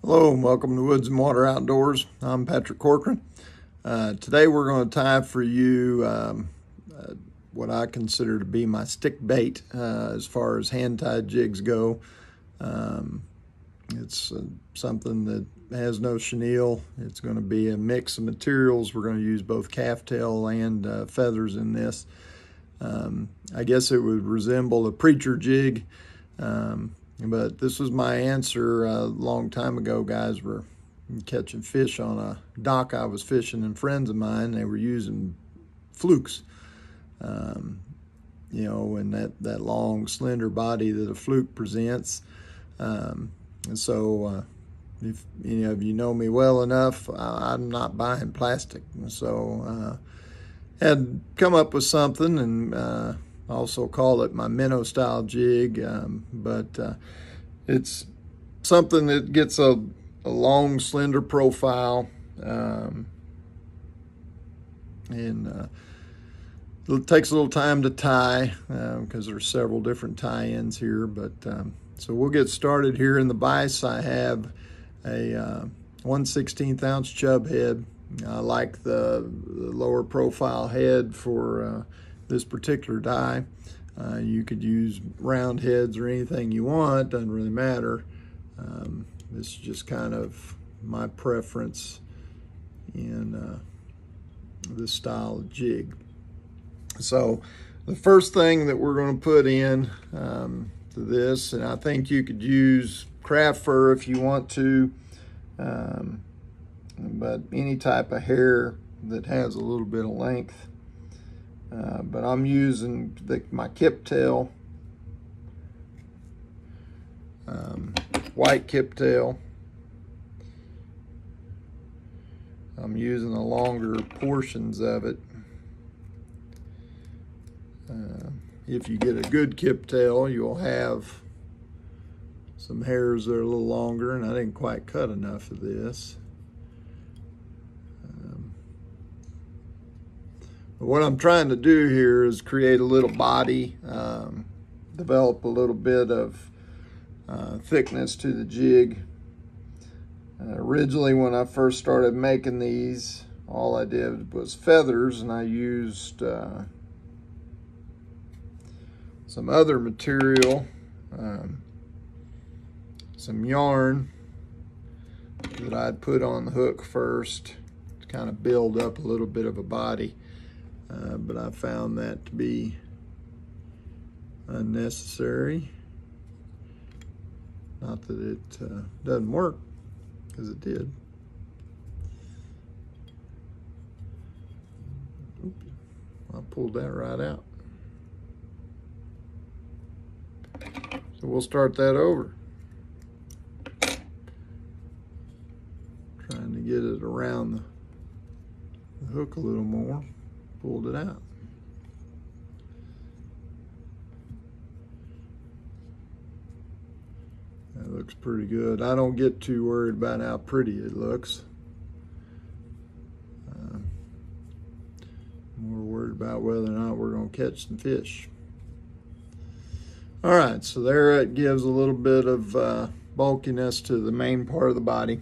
Hello and welcome to Woods and Water Outdoors. I'm Patrick Corcoran. Uh, today we're going to tie for you um, uh, what I consider to be my stick bait uh, as far as hand-tied jigs go. Um, it's uh, something that has no chenille. It's going to be a mix of materials. We're going to use both calf tail and uh, feathers in this. Um, I guess it would resemble a preacher jig. Um, but this was my answer a long time ago. Guys were catching fish on a dock I was fishing, and friends of mine they were using flukes. Um, you know, and that that long, slender body that a fluke presents. Um, and so, uh, if any of you know me well enough, I, am not buying plastic. So, uh, had come up with something and. Uh, also call it my minnow style jig, um, but uh, it's something that gets a, a long, slender profile. Um, and uh, it takes a little time to tie because um, there's several different tie-ins here. But um, so we'll get started here in the vise. I have a uh, 1 16th ounce chub head. I like the, the lower profile head for uh, this particular die. Uh, you could use round heads or anything you want, doesn't really matter. Um, this is just kind of my preference in uh, this style of jig. So the first thing that we're going to put in um, to this, and I think you could use craft fur if you want to, um, but any type of hair that has a little bit of length uh, but I'm using the, my kip tail, um, white kip tail. I'm using the longer portions of it. Uh, if you get a good kip tail, you'll have some hairs that are a little longer, and I didn't quite cut enough of this. What I'm trying to do here is create a little body, um, develop a little bit of uh, thickness to the jig. Uh, originally, when I first started making these, all I did was feathers, and I used uh, some other material, um, some yarn that I'd put on the hook first to kind of build up a little bit of a body. Uh, but I found that to be unnecessary. Not that it uh, doesn't work, because it did. Oops, I pulled that right out. So we'll start that over. Trying to get it around the, the hook a little more pulled it out. That looks pretty good. I don't get too worried about how pretty it looks. Uh, more worried about whether or not we're going to catch some fish. All right, so there it gives a little bit of uh, bulkiness to the main part of the body.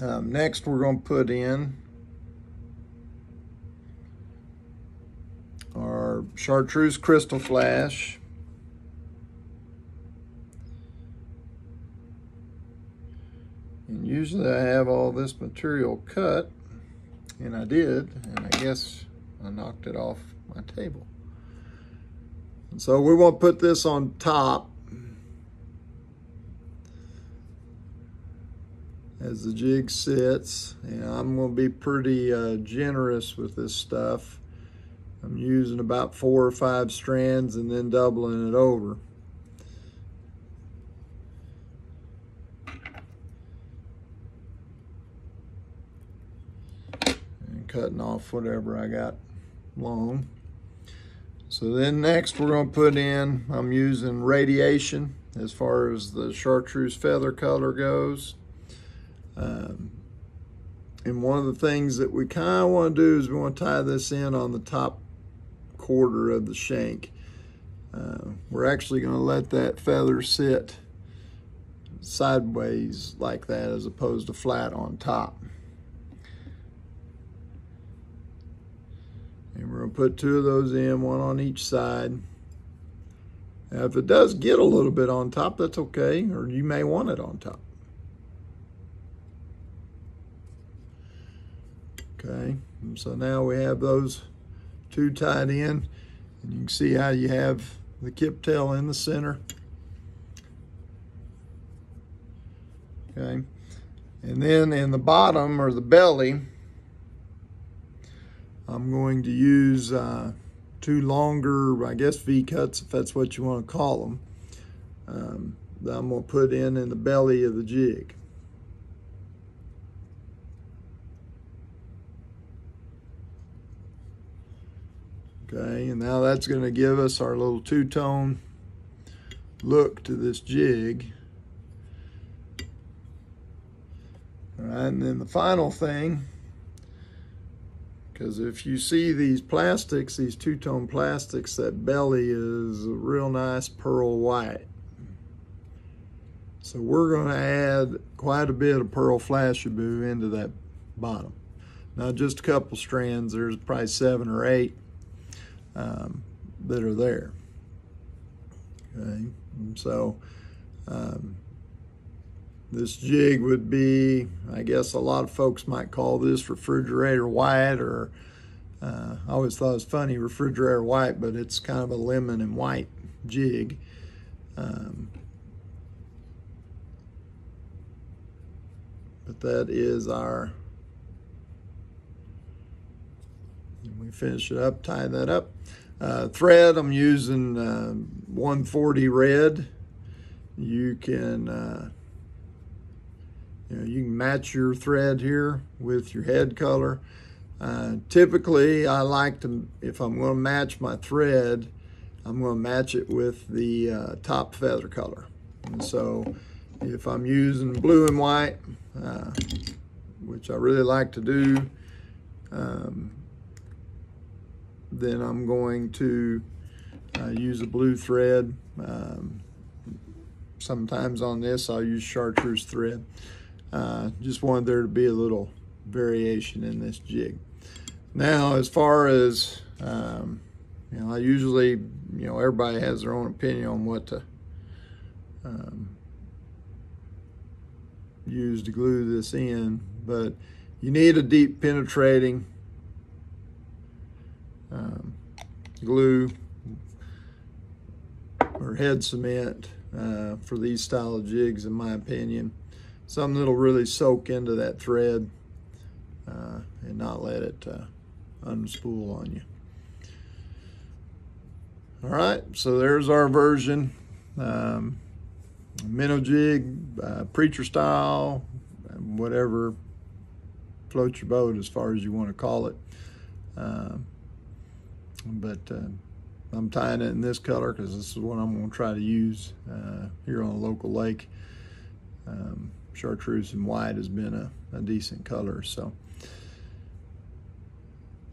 Um, next, we're going to put in chartreuse Krystal Flash. And usually I have all this material cut, and I did, and I guess I knocked it off my table. And so we won't put this on top as the jig sits. And I'm going to be pretty uh, generous with this stuff. I'm using about four or five strands and then doubling it over. And cutting off whatever I got long. So then next we're going to put in, I'm using radiation as far as the chartreuse feather color goes. Um, and one of the things that we kind of want to do is we want to tie this in on the top quarter of the shank. Uh, we're actually going to let that feather sit sideways like that as opposed to flat on top. And we're going to put two of those in, one on each side. Now, if it does get a little bit on top, that's okay, or you may want it on top. Okay, and so now we have those two tied in, and you can see how you have the kip tail in the center. Okay, and then in the bottom or the belly, I'm going to use uh, two longer, I guess V-cuts, if that's what you want to call them, um, that I'm going to put in in the belly of the jig. Okay, and now that's going to give us our little two-tone look to this jig. All right, and then the final thing, because if you see these plastics, these two-tone plastics, that belly is a real nice pearl white. So we're going to add quite a bit of pearl flashabou into that bottom. Now just a couple strands, there's probably seven or eight um, that are there. Okay, and so um, this jig would be, I guess a lot of folks might call this refrigerator white or uh, I always thought it was funny, refrigerator white, but it's kind of a lemon and white jig. Um, but that is our, we finish it up, tie that up. Uh, thread, I'm using uh, 140 red. You can, uh, you know, you can match your thread here with your head color. Uh, typically, I like to, if I'm going to match my thread, I'm going to match it with the uh, top feather color. And so if I'm using blue and white, uh, which I really like to do, um, then I'm going to uh, use a blue thread. Um, sometimes on this I'll use chartreuse thread. Uh, just wanted there to be a little variation in this jig. Now as far as, um, you know, I usually, you know, everybody has their own opinion on what to um, use to glue this in, but you need a deep penetrating um, glue or head cement uh, for these style of jigs in my opinion. Something that'll really soak into that thread uh, and not let it uh, unspool on you. All right, so there's our version. Um, minnow jig, uh, preacher style, whatever floats your boat as far as you want to call it. Um, but uh, I'm tying it in this color because this is what I'm going to try to use uh, here on a local lake. Um, chartreuse and white has been a, a, decent color. So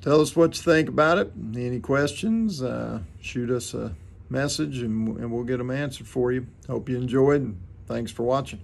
tell us what you think about it. Any questions, uh, shoot us a message and, and we'll get them answered for you. Hope you enjoyed and thanks for watching.